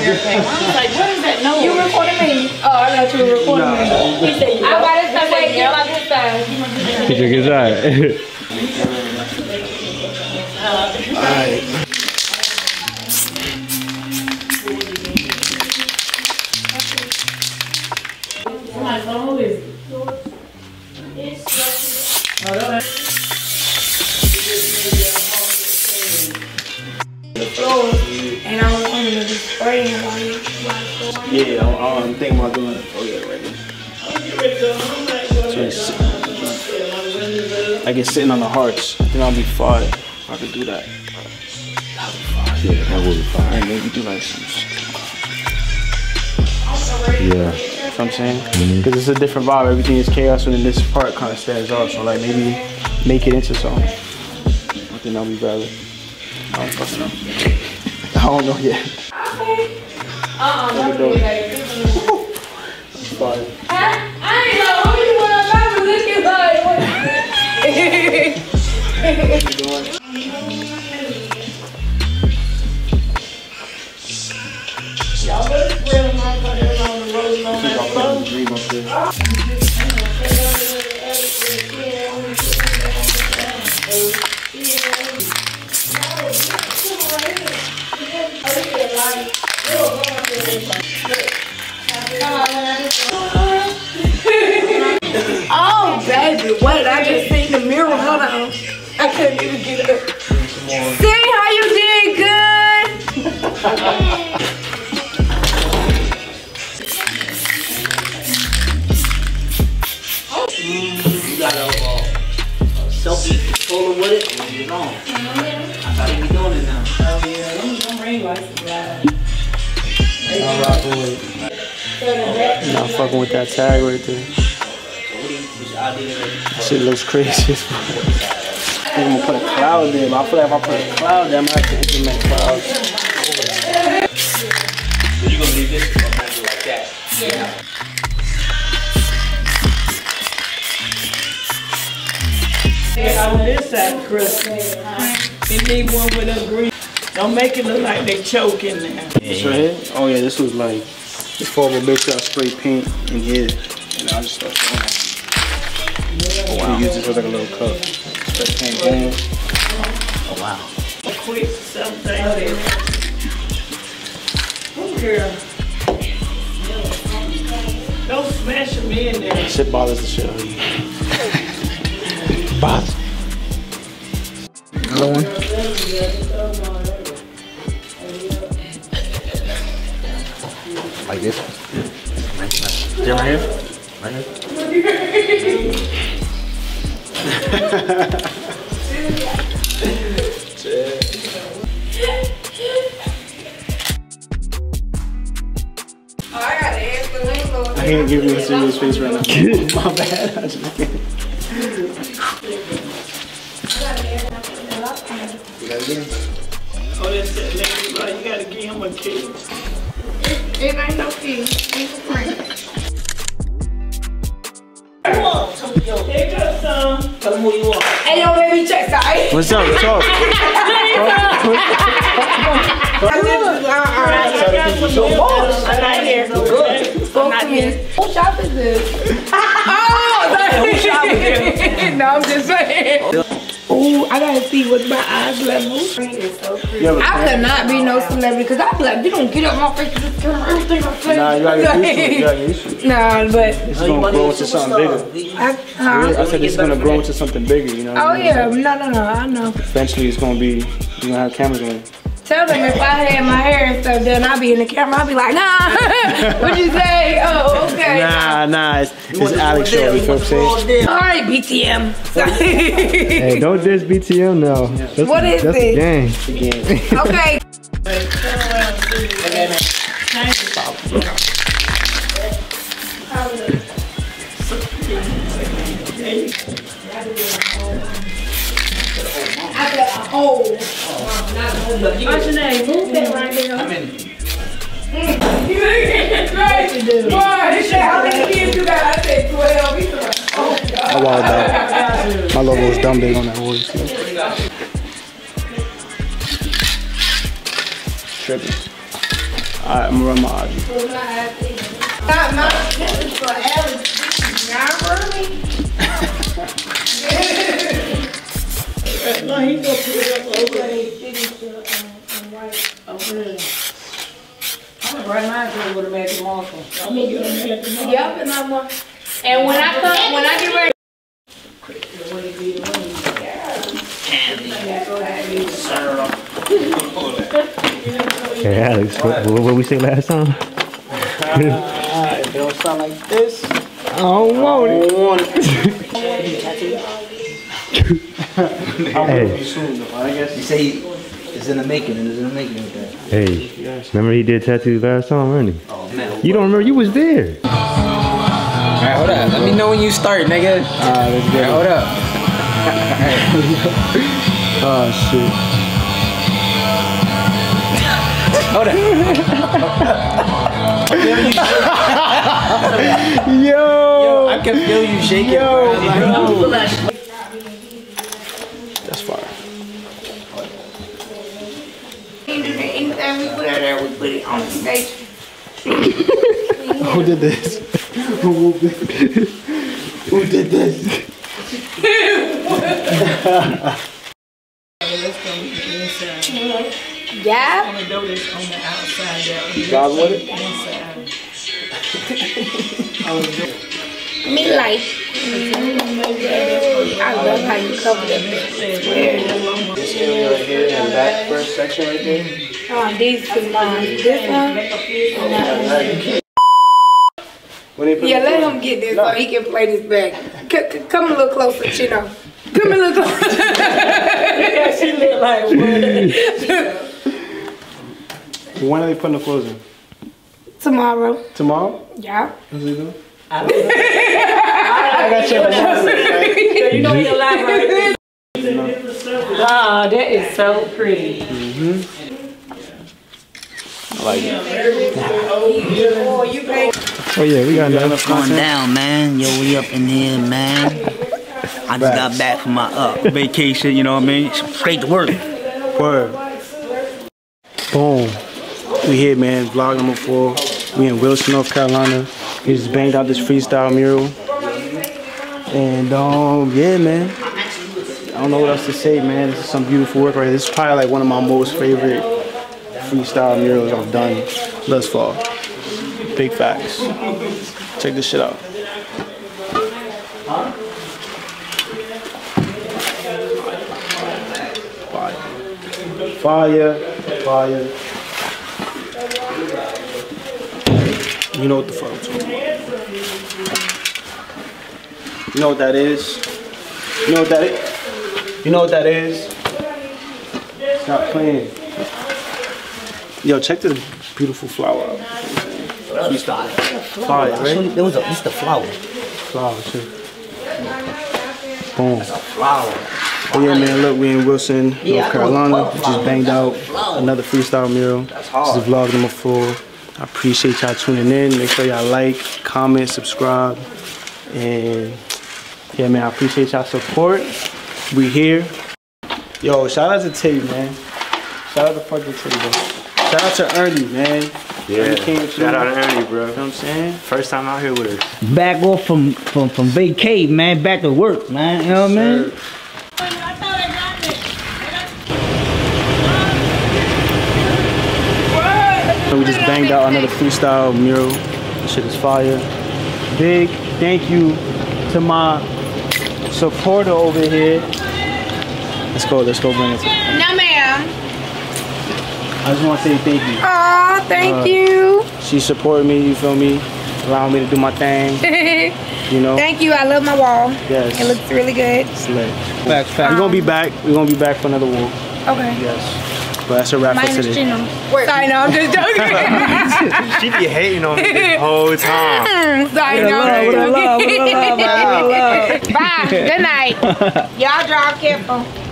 I like, what is that noise? You recording me? Oh, I thought you were recording me. He said, I got it somewhere. Get like this side. Check his eye. I'm like, oh, who is it? Oh, don't Yeah, I'm, I'm thinking about doing it. Oh yeah, right there. So it's, I get sitting on the hearts. Then I'll be fire if I could do that. Yeah, that would be fine. And maybe do like some. Yeah. You know what I'm saying? Mm-hmm. Because it's a different vibe. Everything is chaos, and then this part kind of stands out. So like maybe make it into something. I think that'll be valid. I don't fucking know. I don't know yet. Uh-uh, don't know. do that. Fire. I, I ain't know who you want to remember looking Y'all better spread them out on the road and on Keep that our phone. fucking dream up there. Ah. Baby, wait, I just seen the mirror. Hold on. I couldn't even get up. See how you did good? You got a, uh, a selfie controller with it, and you're on. I thought he was doing it now. Oh, yeah, them, them ring lights is loud. I'm rocking with. Not fucking with that tag right there. Shit looks crazy as fuck. I think I'm gonna put a cloud there, but I feel like if I put a cloud there, I'm gonna have to implement clouds. So you gonna leave this or gonna do like that? Yeah, on this side, Chris. They need one with a green. Don't make it look like they choking there. This right here? Oh yeah, this was like, this for a bitch I spray paint in here, and I just start showing it. Oh, wow. use this as like a little cup. Spray paint, boom. Oh wow. Quick, something. Oh, girl. Don't smash them in there. Shit bothers the shit out of you. Bothers. Another one? Like this. Still right here? Right? Oh, I got to ask the landlord. I can't give you a serious face right now. My bad. I just can't. Oh, that's that lady, right? You gotta give him a key. It ain't no fee. It's free. Here goes some. Tell him who you are. Hey, yo, baby, check that. What's up? Talk. Your boss. I'm not here. I'm not here. Who shop is this? oh, Who shop is this? no, I'm just saying. Ooh, I gotta see what's my eyes level. A I could not be no celebrity because I be like, you don't get up my face this camera, everything I say. Nah, you gotta get used to it. You gotta get used to it. Nah, but It's gonna grow into something bigger. I, huh? I said it's gonna grow into something bigger, you know? Oh yeah, no, no, no, I know. Eventually it's gonna be, you're gonna have cameras on. Tell them if I had my hair and stuff done, I'd be in the camera. I'd be like, nah. What'd you say? Oh. Nah, nah, it's, it's Alex show, you feel what I'm saying? All right, BTM. Hey, don't diss BTM now. That's, What is that's it? the gang. Okay. I got a hole. What's your name? Move that right there. You crazy. Boy, he said, how many kids you got? I said 12. He's like, oh, God. I walled out. My logo was dumb big on that horse. Tripping. Alright, I'm gonna run my IG. Not my it's for Alex. Not for me. No, he gonna put it up over there. I'm gonna write mine to with a magic marker. I'm gonna get him at the. Yep, and I'm uh, and when I come, when I get ready. Hey, Alex, what, what, what we say last time? Alright, if it don't sound like this, I don't want it. I don't want it. Hey. be soon though, I guess. You say it's in the making, it's in the making with that. Hey, remember he did tattoos last time, wasn't he? Oh man. You don't remember? You was there. Alright, hold up. Let me know when you start, nigga. Alright, let's get Alright, hold up. Oh shit. Hold up. Yo! I can feel you shaking, Yo, bro. Like, put out there, we put it on the stage. Who did this? Who did this? Who did this? Let's go inside. Yeah. I'm gonna on the outside there. God with it? Inside. Me like. Mm, I love how you cover that. This area right here, and that first section right there. Oh, these two lines. This one. When they put Yeah, let him get this so he can play this back. C- c- come a little closer, Chino. Come a little closer. Yeah, she look like what? When are they putting the clothes in? Tomorrow. Tomorrow? Yeah. What's they doing? I got check the market. You know you like right Ah, that is so pretty. I like it. Oh, you pay. Oh yeah, we got enough Going content. down, man. Yo, we up in here, man. I just got back from my uh, vacation, you know what I mean? Straight to work. Word. Boom. We here, man. Vlog number four. We in Wilson, North Carolina. We just banged out this freestyle mural. And um, yeah, man. I don't know what else to say, man. This is some beautiful work right here. This is probably like one of my most favorite freestyle murals I've done thus far. Big facts. Check this shit out. Fire. Fire. Fire. You know what the fuck. You know what that is? You know what that is? You know what that is? Stop playing. Yo, check this beautiful flower out. Freestyle. Fire, right? There was a, it's the flower. Flower, too. Boom. Flower. Oh yeah, man, look, we in Wilson, North Carolina. We just banged out another freestyle mural. That's hard. This is vlog number four. I appreciate y'all tuning in. Make sure y'all like, comment, subscribe. And yeah, man, I appreciate y'all support. We here. Yo, shout out to Tay, man. Shout out to fucking Tay, bro. Shout out to Ernie, man. Yeah, Ernie came through. Shout out to Ernie, bro. You know what I'm saying? First time out here with us. Back off from, from, from vacay, man. Back to work, man. You know what I mean? So we just banged out another freestyle mural. This shit is fire. Big thank you to my supporter over here. Let's go, let's go bring it to No, ma'am. I just want to say thank you. Aw, thank Uh, you. She supported me, you feel me? Allowing me to do my thing, you know? thank you. I love my wall. Yes. It looks really good. It's lit. Facts, facts. We're gonna be back. We're gonna be back for another one. Okay. Yes. But that's a wrap for Minus today. Gino. Sorry, no, I'm just joking. She be hating on me the whole time. Sorry, no, I'm With a just love, with a love, man. With a love. joking. Bye. Good night. Y'all drive careful.